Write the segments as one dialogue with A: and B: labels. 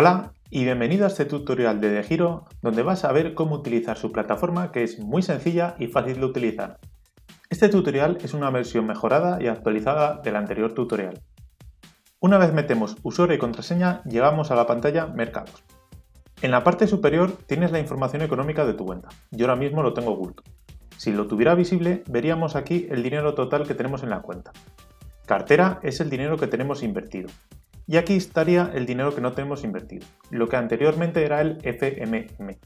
A: Hola y bienvenido a este tutorial de DeGiro donde vas a ver cómo utilizar su plataforma que es muy sencilla y fácil de utilizar. Este tutorial es una versión mejorada y actualizada del anterior tutorial. Una vez metemos usuario y contraseña llegamos a la pantalla Mercados. En la parte superior tienes la información económica de tu cuenta. Yo ahora mismo lo tengo oculto. Si lo tuviera visible veríamos aquí el dinero total que tenemos en la cuenta. Cartera es el dinero que tenemos invertido. Y aquí estaría el dinero que no tenemos invertido, lo que anteriormente era el FMM.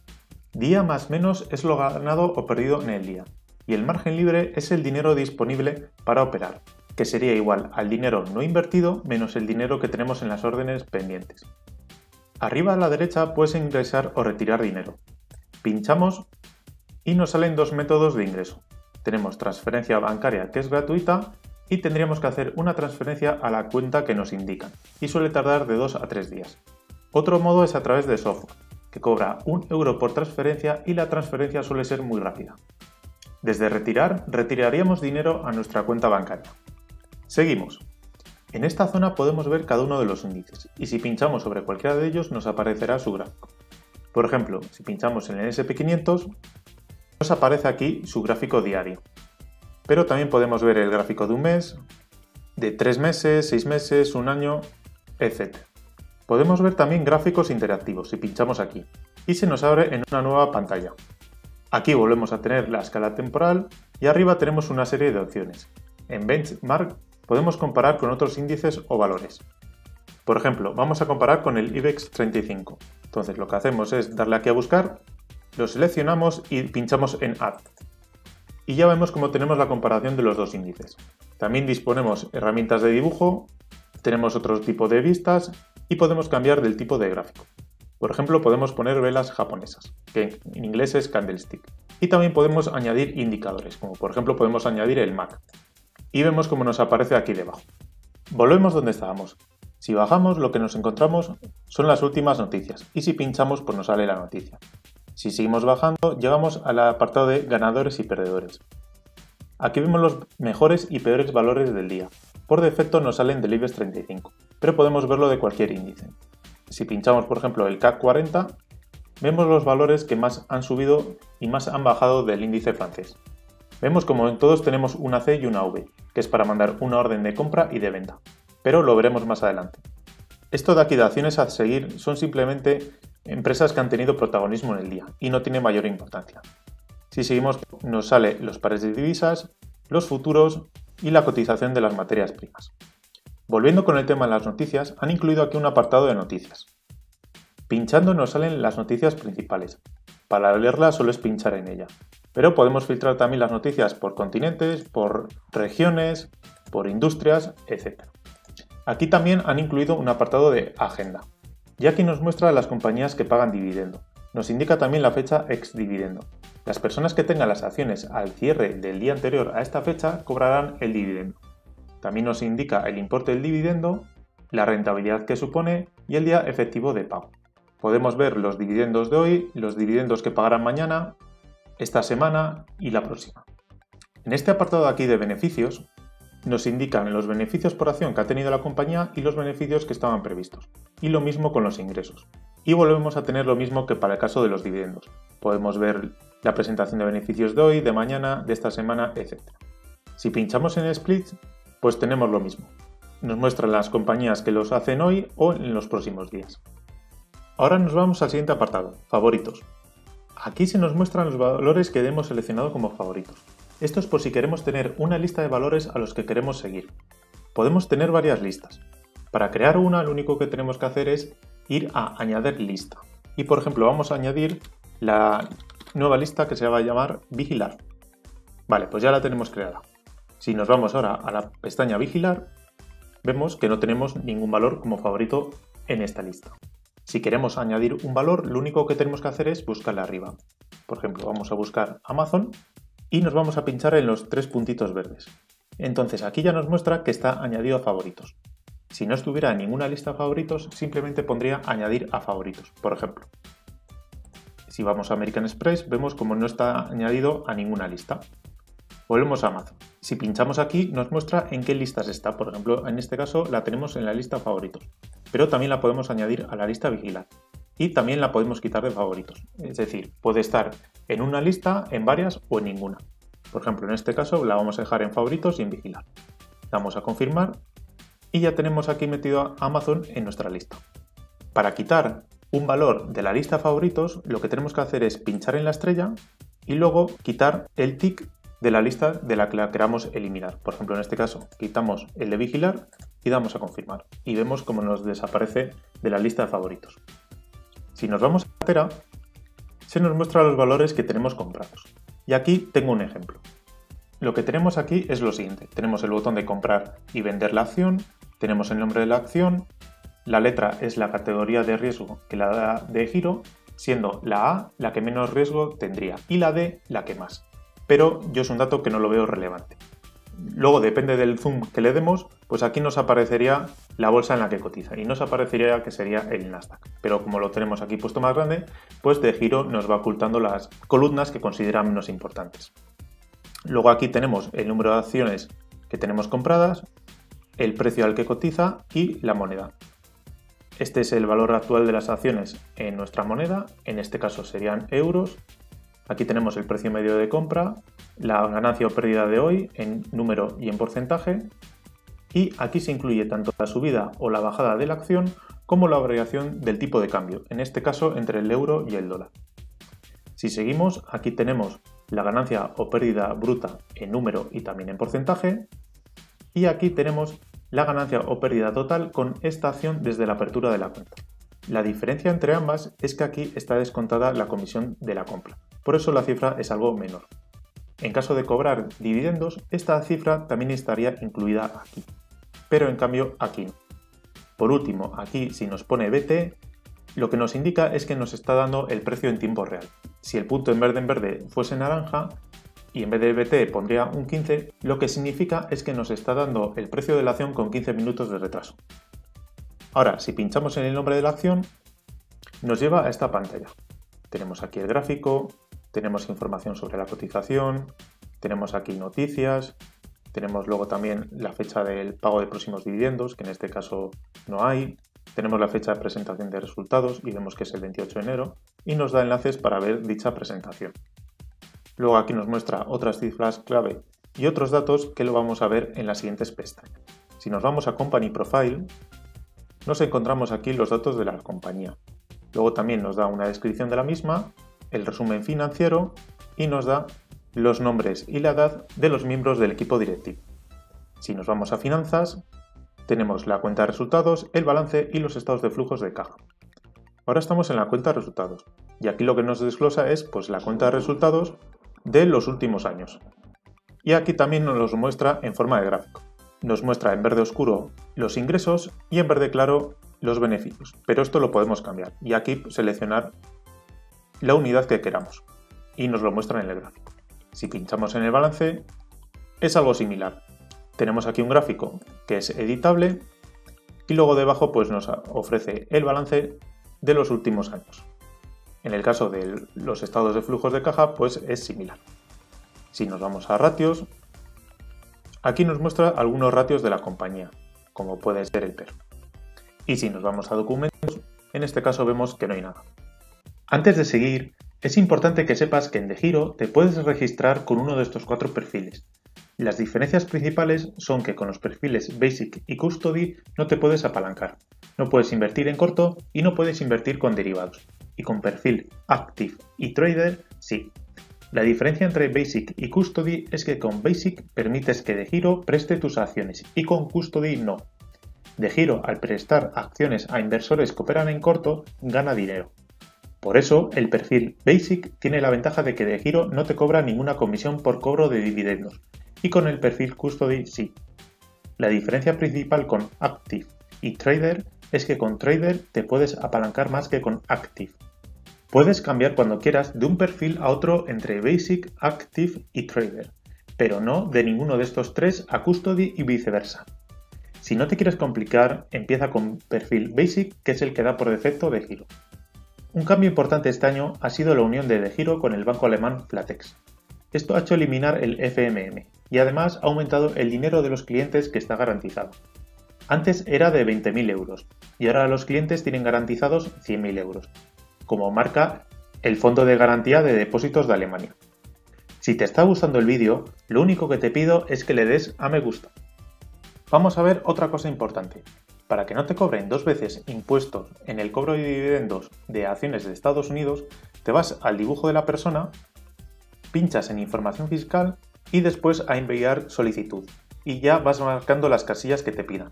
A: Día más menos es lo ganado o perdido en el día. Y el margen libre es el dinero disponible para operar, que sería igual al dinero no invertido menos el dinero que tenemos en las órdenes pendientes. Arriba a la derecha puedes ingresar o retirar dinero. Pinchamos y nos salen dos métodos de ingreso. Tenemos transferencia bancaria que es gratuita y tendríamos que hacer una transferencia a la cuenta que nos indican y suele tardar de 2 a 3 días. Otro modo es a través de software, que cobra 1 euro por transferencia y la transferencia suele ser muy rápida. Desde retirar, retiraríamos dinero a nuestra cuenta bancaria. Seguimos. En esta zona podemos ver cada uno de los índices y si pinchamos sobre cualquiera de ellos nos aparecerá su gráfico. Por ejemplo, si pinchamos en el SP500, nos aparece aquí su gráfico diario pero también podemos ver el gráfico de un mes, de tres meses, seis meses, un año, etc. Podemos ver también gráficos interactivos si pinchamos aquí y se nos abre en una nueva pantalla. Aquí volvemos a tener la escala temporal y arriba tenemos una serie de opciones. En Benchmark podemos comparar con otros índices o valores. Por ejemplo, vamos a comparar con el IBEX 35. Entonces lo que hacemos es darle aquí a buscar, lo seleccionamos y pinchamos en Add y ya vemos cómo tenemos la comparación de los dos índices. También disponemos herramientas de dibujo, tenemos otro tipo de vistas y podemos cambiar del tipo de gráfico. Por ejemplo, podemos poner velas japonesas, que en inglés es candlestick. Y también podemos añadir indicadores, como por ejemplo podemos añadir el MAC. Y vemos cómo nos aparece aquí debajo. Volvemos donde estábamos. Si bajamos, lo que nos encontramos son las últimas noticias, y si pinchamos, pues nos sale la noticia. Si seguimos bajando, llegamos al apartado de ganadores y perdedores. Aquí vemos los mejores y peores valores del día. Por defecto nos salen del IBEX 35, pero podemos verlo de cualquier índice. Si pinchamos por ejemplo el CAC 40, vemos los valores que más han subido y más han bajado del índice francés. Vemos como en todos tenemos una C y una V, que es para mandar una orden de compra y de venta, pero lo veremos más adelante. Esto de aquí de acciones a seguir son simplemente empresas que han tenido protagonismo en el día y no tiene mayor importancia. Si seguimos, nos sale los pares de divisas, los futuros y la cotización de las materias primas. Volviendo con el tema de las noticias, han incluido aquí un apartado de noticias. Pinchando nos salen las noticias principales. Para leerlas solo es pinchar en ella. Pero podemos filtrar también las noticias por continentes, por regiones, por industrias, etc. Aquí también han incluido un apartado de agenda y aquí nos muestra las compañías que pagan dividendo. Nos indica también la fecha ex dividendo. Las personas que tengan las acciones al cierre del día anterior a esta fecha cobrarán el dividendo. También nos indica el importe del dividendo, la rentabilidad que supone y el día efectivo de pago. Podemos ver los dividendos de hoy, los dividendos que pagarán mañana, esta semana y la próxima. En este apartado aquí de beneficios nos indican los beneficios por acción que ha tenido la compañía y los beneficios que estaban previstos. Y lo mismo con los ingresos. Y volvemos a tener lo mismo que para el caso de los dividendos. Podemos ver la presentación de beneficios de hoy, de mañana, de esta semana, etc. Si pinchamos en Split, pues tenemos lo mismo. Nos muestran las compañías que los hacen hoy o en los próximos días. Ahora nos vamos al siguiente apartado, favoritos. Aquí se nos muestran los valores que hemos seleccionado como favoritos. Esto es por si queremos tener una lista de valores a los que queremos seguir. Podemos tener varias listas. Para crear una lo único que tenemos que hacer es ir a añadir lista. Y por ejemplo vamos a añadir la nueva lista que se va a llamar vigilar. Vale, pues ya la tenemos creada. Si nos vamos ahora a la pestaña vigilar, vemos que no tenemos ningún valor como favorito en esta lista. Si queremos añadir un valor, lo único que tenemos que hacer es buscarle arriba. Por ejemplo, vamos a buscar Amazon y nos vamos a pinchar en los tres puntitos verdes. Entonces aquí ya nos muestra que está añadido a favoritos. Si no estuviera en ninguna lista de favoritos, simplemente pondría añadir a favoritos, por ejemplo. Si vamos a American Express, vemos como no está añadido a ninguna lista. Volvemos a Amazon. Si pinchamos aquí nos muestra en qué listas está. Por ejemplo, en este caso la tenemos en la lista favoritos, pero también la podemos añadir a la lista vigilar y también la podemos quitar de favoritos. Es decir, puede estar en una lista, en varias o en ninguna. Por ejemplo, en este caso la vamos a dejar en favoritos y en vigilar. Damos a confirmar y ya tenemos aquí metido a Amazon en nuestra lista. Para quitar un valor de la lista favoritos, lo que tenemos que hacer es pinchar en la estrella y luego quitar el tick de la lista de la que la queramos eliminar. Por ejemplo, en este caso, quitamos el de vigilar y damos a confirmar. Y vemos cómo nos desaparece de la lista de favoritos. Si nos vamos a la cartera, se nos muestra los valores que tenemos comprados. Y aquí tengo un ejemplo. Lo que tenemos aquí es lo siguiente. Tenemos el botón de comprar y vender la acción, tenemos el nombre de la acción, la letra es la categoría de riesgo que la da de giro, siendo la A la que menos riesgo tendría y la D la que más pero yo es un dato que no lo veo relevante. Luego, depende del zoom que le demos, pues aquí nos aparecería la bolsa en la que cotiza y nos aparecería que sería el Nasdaq. Pero como lo tenemos aquí puesto más grande, pues de giro nos va ocultando las columnas que considera menos importantes. Luego aquí tenemos el número de acciones que tenemos compradas, el precio al que cotiza y la moneda. Este es el valor actual de las acciones en nuestra moneda, en este caso serían euros, Aquí tenemos el precio medio de compra, la ganancia o pérdida de hoy en número y en porcentaje. Y aquí se incluye tanto la subida o la bajada de la acción como la variación del tipo de cambio, en este caso entre el euro y el dólar. Si seguimos, aquí tenemos la ganancia o pérdida bruta en número y también en porcentaje. Y aquí tenemos la ganancia o pérdida total con esta acción desde la apertura de la cuenta. La diferencia entre ambas es que aquí está descontada la comisión de la compra, por eso la cifra es algo menor. En caso de cobrar dividendos, esta cifra también estaría incluida aquí, pero en cambio aquí no. Por último, aquí si nos pone BT, lo que nos indica es que nos está dando el precio en tiempo real. Si el punto en verde en verde fuese naranja, y en vez de BT pondría un 15, lo que significa es que nos está dando el precio de la acción con 15 minutos de retraso. Ahora, si pinchamos en el nombre de la acción, nos lleva a esta pantalla. Tenemos aquí el gráfico, tenemos información sobre la cotización, tenemos aquí noticias, tenemos luego también la fecha del pago de próximos dividendos, que en este caso no hay, tenemos la fecha de presentación de resultados y vemos que es el 28 de enero y nos da enlaces para ver dicha presentación. Luego aquí nos muestra otras cifras clave y otros datos que lo vamos a ver en las siguientes pestañas. Si nos vamos a Company Profile, nos encontramos aquí los datos de la compañía. Luego también nos da una descripción de la misma, el resumen financiero y nos da los nombres y la edad de los miembros del equipo directivo. Si nos vamos a finanzas, tenemos la cuenta de resultados, el balance y los estados de flujos de caja. Ahora estamos en la cuenta de resultados y aquí lo que nos desglosa es pues, la cuenta de resultados de los últimos años. Y aquí también nos los muestra en forma de gráfico nos muestra en verde oscuro los ingresos y en verde claro los beneficios. Pero esto lo podemos cambiar y aquí seleccionar la unidad que queramos y nos lo muestra en el gráfico. Si pinchamos en el balance es algo similar. Tenemos aquí un gráfico que es editable y luego debajo pues nos ofrece el balance de los últimos años. En el caso de los estados de flujos de caja pues es similar. Si nos vamos a ratios Aquí nos muestra algunos ratios de la compañía, como puede ser el PER. Y si nos vamos a documentos, en este caso vemos que no hay nada. Antes de seguir, es importante que sepas que en DeGiro te puedes registrar con uno de estos cuatro perfiles. Las diferencias principales son que con los perfiles Basic y Custody no te puedes apalancar, no puedes invertir en corto y no puedes invertir con derivados. Y con perfil Active y Trader sí. La diferencia entre Basic y Custody es que con Basic permites que de giro preste tus acciones y con Custody no. De giro, al prestar acciones a inversores que operan en corto, gana dinero. Por eso, el perfil Basic tiene la ventaja de que de giro no te cobra ninguna comisión por cobro de dividendos, y con el perfil Custody sí. La diferencia principal con Active y Trader es que con Trader te puedes apalancar más que con Active. Puedes cambiar cuando quieras de un perfil a otro entre Basic, Active y Trader, pero no de ninguno de estos tres a Custody y viceversa. Si no te quieres complicar, empieza con perfil Basic, que es el que da por defecto de giro. Un cambio importante este año ha sido la unión de de giro con el banco alemán Flatex. Esto ha hecho eliminar el FMM y además ha aumentado el dinero de los clientes que está garantizado. Antes era de 20.000 euros y ahora los clientes tienen garantizados 100.000 euros, como marca el Fondo de Garantía de Depósitos de Alemania. Si te está gustando el vídeo, lo único que te pido es que le des a me gusta. Vamos a ver otra cosa importante. Para que no te cobren dos veces impuestos en el cobro de dividendos de acciones de Estados Unidos, te vas al dibujo de la persona, pinchas en información fiscal y después a enviar solicitud. Y ya vas marcando las casillas que te pidan.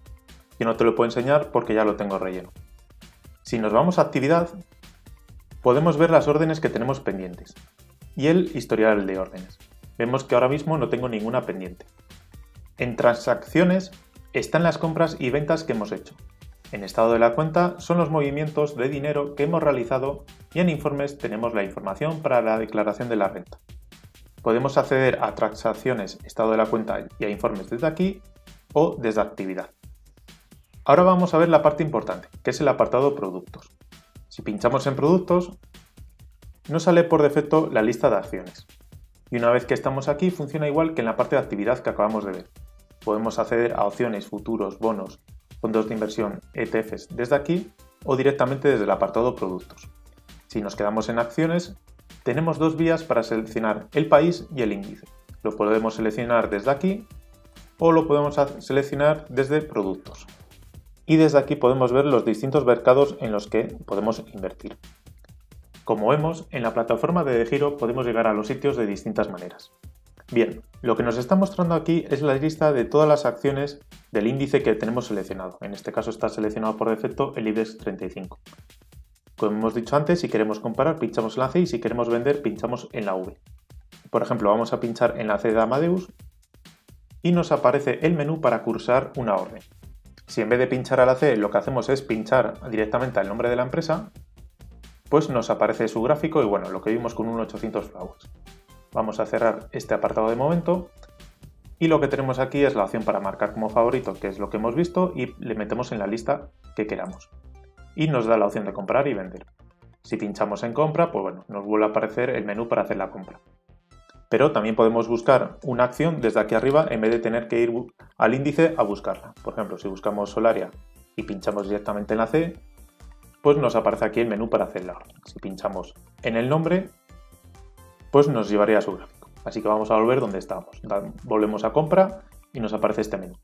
A: Yo no te lo puedo enseñar porque ya lo tengo relleno. Si nos vamos a actividad, podemos ver las órdenes que tenemos pendientes y el historial de órdenes. Vemos que ahora mismo no tengo ninguna pendiente. En transacciones están las compras y ventas que hemos hecho. En estado de la cuenta son los movimientos de dinero que hemos realizado y en informes tenemos la información para la declaración de la renta. Podemos acceder a transacciones, estado de la cuenta y a informes desde aquí o desde actividad. Ahora vamos a ver la parte importante, que es el apartado productos. Si pinchamos en productos, nos sale por defecto la lista de acciones. Y una vez que estamos aquí, funciona igual que en la parte de actividad que acabamos de ver. Podemos acceder a opciones, futuros, bonos, fondos de inversión, ETFs desde aquí o directamente desde el apartado productos. Si nos quedamos en acciones, tenemos dos vías para seleccionar el país y el índice. Lo podemos seleccionar desde aquí o lo podemos seleccionar desde productos. Y desde aquí podemos ver los distintos mercados en los que podemos invertir. Como vemos, en la plataforma de Giro podemos llegar a los sitios de distintas maneras. Bien, lo que nos está mostrando aquí es la lista de todas las acciones del índice que tenemos seleccionado. En este caso está seleccionado por defecto el IBEX 35. Como hemos dicho antes, si queremos comparar, pinchamos en la C y si queremos vender, pinchamos en la V. Por ejemplo, vamos a pinchar en la C de Amadeus y nos aparece el menú para cursar una orden. Si en vez de pinchar a la C lo que hacemos es pinchar directamente al nombre de la empresa, pues nos aparece su gráfico y bueno, lo que vimos con un 800 flowers. Vamos a cerrar este apartado de momento y lo que tenemos aquí es la opción para marcar como favorito, que es lo que hemos visto, y le metemos en la lista que queramos y nos da la opción de comprar y vender. Si pinchamos en compra, pues bueno, nos vuelve a aparecer el menú para hacer la compra. Pero también podemos buscar una acción desde aquí arriba en vez de tener que ir al índice a buscarla. Por ejemplo, si buscamos Solaria y pinchamos directamente en la C, pues nos aparece aquí el menú para hacerla. Si pinchamos en el nombre, pues nos llevaría a su gráfico. Así que vamos a volver donde estábamos. Volvemos a compra y nos aparece este menú.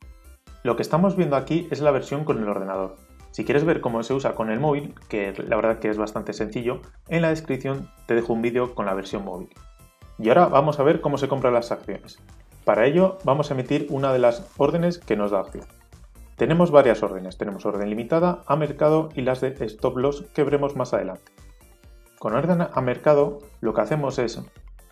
A: Lo que estamos viendo aquí es la versión con el ordenador. Si quieres ver cómo se usa con el móvil, que la verdad que es bastante sencillo, en la descripción te dejo un vídeo con la versión móvil. Y ahora vamos a ver cómo se compran las acciones. Para ello vamos a emitir una de las órdenes que nos da opción. Tenemos varias órdenes, tenemos orden limitada, a mercado y las de stop loss que veremos más adelante. Con orden a mercado lo que hacemos es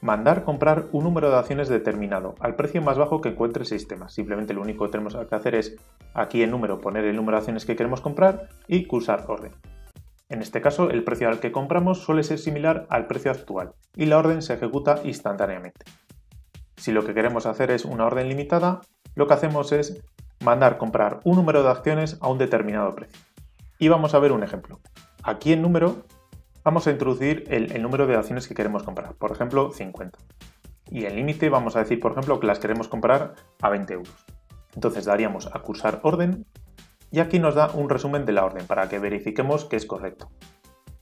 A: mandar comprar un número de acciones determinado al precio más bajo que encuentre el sistema. Simplemente lo único que tenemos que hacer es aquí en número poner el número de acciones que queremos comprar y cursar orden. En este caso, el precio al que compramos suele ser similar al precio actual y la orden se ejecuta instantáneamente. Si lo que queremos hacer es una orden limitada, lo que hacemos es mandar comprar un número de acciones a un determinado precio. Y vamos a ver un ejemplo. Aquí en número vamos a introducir el, número de acciones que queremos comprar, por ejemplo 50. Y el límite vamos a decir, por ejemplo, que las queremos comprar a 20 euros. Entonces daríamos a cursar orden y aquí nos da un resumen de la orden para que verifiquemos que es correcto.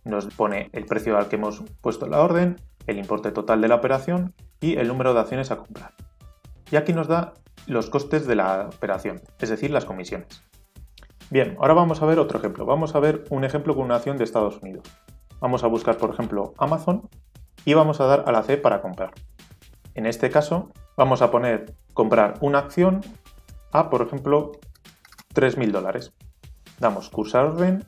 A: Nos pone el precio al que hemos puesto la orden, el importe total de la operación y el número de acciones a comprar. Y aquí nos da los costes de la operación, es decir, las comisiones. Bien, ahora vamos a ver otro ejemplo. Vamos a ver un ejemplo con una acción de Estados Unidos. Vamos a buscar, por ejemplo, Amazon y vamos a dar a la C para comprar. En este caso, vamos a poner comprar una acción a, por ejemplo, 3.000 dólares. Damos cursar orden,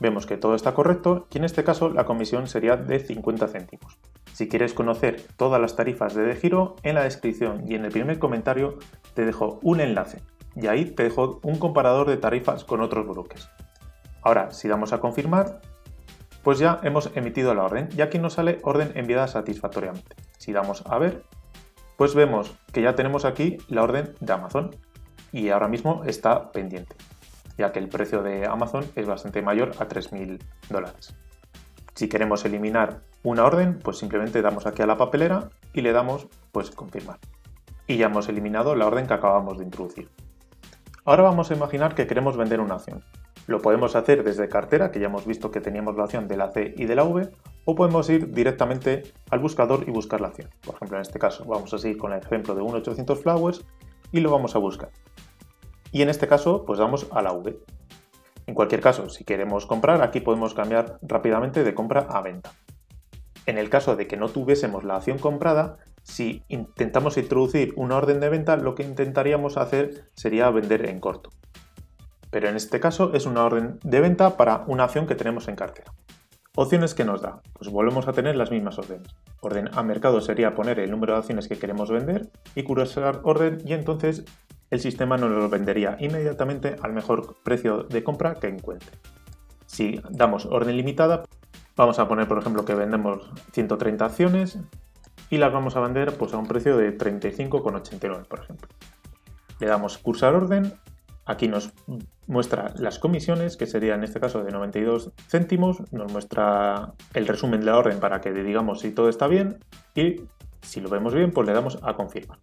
A: vemos que todo está correcto y en este caso la comisión sería de 50 céntimos. Si quieres conocer todas las tarifas de De Giro, en la descripción y en el primer comentario te dejo un enlace y ahí te dejo un comparador de tarifas con otros brokers. Ahora, si damos a confirmar, pues ya hemos emitido la orden y aquí nos sale orden enviada satisfactoriamente. Si damos a ver, pues vemos que ya tenemos aquí la orden de Amazon y ahora mismo está pendiente, ya que el precio de Amazon es bastante mayor a 3.000 dólares. Si queremos eliminar una orden, pues simplemente damos aquí a la papelera y le damos pues confirmar. Y ya hemos eliminado la orden que acabamos de introducir. Ahora vamos a imaginar que queremos vender una acción. Lo podemos hacer desde cartera, que ya hemos visto que teníamos la acción de la C y de la V, o podemos ir directamente al buscador y buscar la acción. Por ejemplo, en este caso vamos a seguir con el ejemplo de 1800 flowers y lo vamos a buscar. Y en este caso, pues damos a la V. En cualquier caso, si queremos comprar, aquí podemos cambiar rápidamente de compra a venta. En el caso de que no tuviésemos la acción comprada, si intentamos introducir una orden de venta, lo que intentaríamos hacer sería vender en corto. Pero en este caso es una orden de venta para una acción que tenemos en cartera. Opciones que nos da. Pues volvemos a tener las mismas órdenes. Orden a mercado sería poner el número de acciones que queremos vender y cursar orden y entonces el sistema nos lo vendería inmediatamente al mejor precio de compra que encuentre. Si damos orden limitada, vamos a poner por ejemplo que vendemos 130 acciones y las vamos a vender pues, a un precio de 35,89 por ejemplo. Le damos cursar orden, aquí nos muestra las comisiones, que sería en este caso de 92 céntimos, nos muestra el resumen de la orden para que digamos si todo está bien y si lo vemos bien pues le damos a confirmar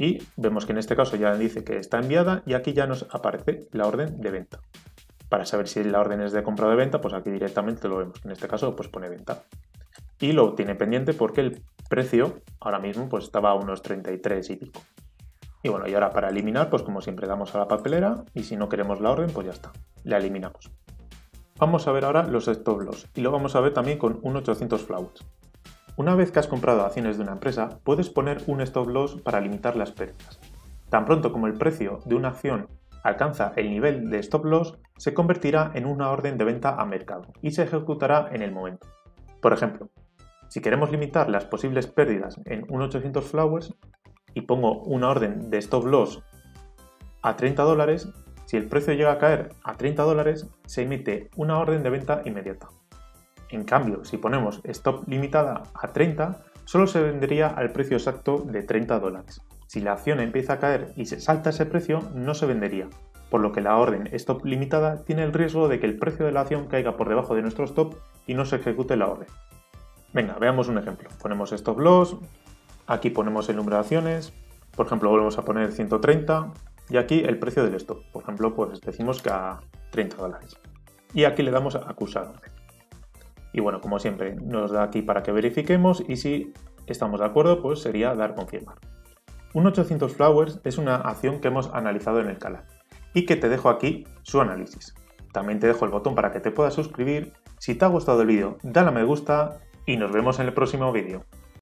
A: y vemos que en este caso ya dice que está enviada y aquí ya nos aparece la orden de venta. Para saber si la orden es de compra o de venta, pues aquí directamente lo vemos. En este caso, pues pone venta. Y lo tiene pendiente porque el precio ahora mismo pues estaba a unos 33 y pico. Y bueno, y ahora para eliminar, pues como siempre damos a la papelera y si no queremos la orden, pues ya está, la eliminamos. Vamos a ver ahora los stop loss y lo vamos a ver también con un 800 flowers. Una vez que has comprado acciones de una empresa, puedes poner un stop loss para limitar las pérdidas. Tan pronto como el precio de una acción alcanza el nivel de stop loss, se convertirá en una orden de venta a mercado y se ejecutará en el momento. Por ejemplo, si queremos limitar las posibles pérdidas en un 800 flowers y pongo una orden de stop loss a 30 dólares, si el precio llega a caer a 30 dólares, se emite una orden de venta inmediata. En cambio, si ponemos stop limitada a 30, solo se vendería al precio exacto de 30 dólares. Si la acción empieza a caer y se salta ese precio, no se vendería, por lo que la orden stop limitada tiene el riesgo de que el precio de la acción caiga por debajo de nuestro stop y no se ejecute la orden. Venga, veamos un ejemplo. Ponemos stop loss, aquí ponemos el número de acciones, por ejemplo volvemos a poner 130 y aquí el precio del stop. Por ejemplo, pues decimos que a 30 dólares. Y aquí le damos a acusar. Y bueno, como siempre, nos da aquí para que verifiquemos y si estamos de acuerdo, pues sería dar confirmar. Un 800 Flowers es una acción que hemos analizado en el canal y que te dejo aquí su análisis. También te dejo el botón para que te puedas suscribir. Si te ha gustado el vídeo, dale a me gusta y nos vemos en el próximo vídeo.